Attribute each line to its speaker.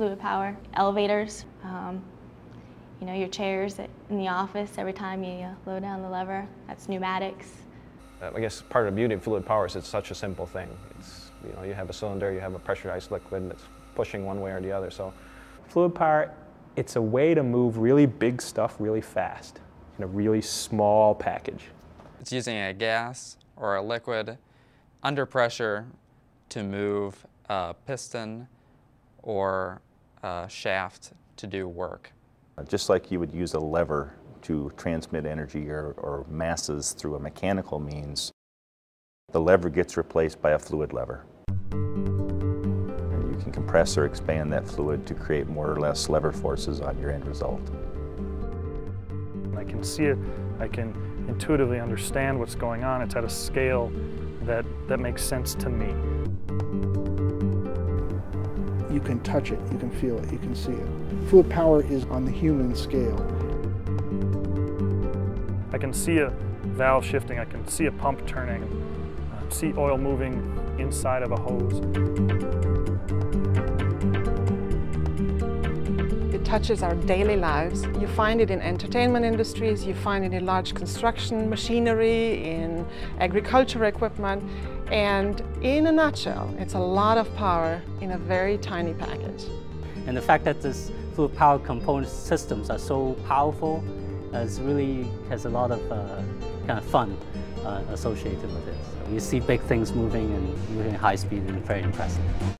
Speaker 1: fluid power, elevators, um, you know, your chairs in the office every time you uh, load down the lever, that's pneumatics.
Speaker 2: Uh, I guess part of the beauty of fluid power is it's such a simple thing. It's, you know, you have a cylinder, you have a pressurized liquid that's pushing one way or the other. So,
Speaker 3: Fluid power, it's a way to move really big stuff really fast in a really small package.
Speaker 4: It's using a gas or a liquid under pressure to move a piston or a shaft to do work.
Speaker 5: Just like you would use a lever to transmit energy or, or masses through a mechanical means, the lever gets replaced by a fluid lever. And you can compress or expand that fluid to create more or less lever forces on your end result.
Speaker 6: I can see it, I can intuitively understand what's going on. It's at a scale that, that makes sense to me.
Speaker 7: You can touch it, you can feel it, you can see it. Fluid power is on the human scale.
Speaker 6: I can see a valve shifting, I can see a pump turning, see oil moving inside of a hose.
Speaker 8: Touches our daily lives. You find it in entertainment industries, you find it in large construction machinery, in agriculture equipment, and in a nutshell, it's a lot of power in a very tiny package.
Speaker 9: And the fact that this fluid power component systems are so powerful is really has a lot of uh, kind of fun uh, associated with it. So you see big things moving and moving at high speed and very impressive.